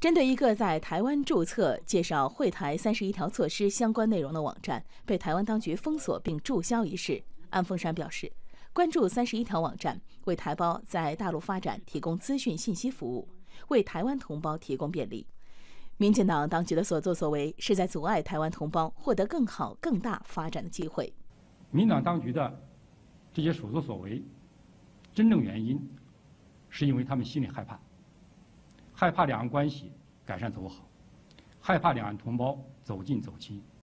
针对一个在台湾注册介绍会台三十一条措施相关内容的网站被台湾当局封锁并注销一事，安凤山表示，关注三十一条网站为台胞在大陆发展提供资讯信息服务，为台湾同胞提供便利。民进党当局的所作所为是在阻碍台湾同胞获得更好、更大发展的机会。民党当局的这些所作所为，真正原因是因为他们心里害怕。害怕两岸关系改善走好，害怕两岸同胞走近走亲。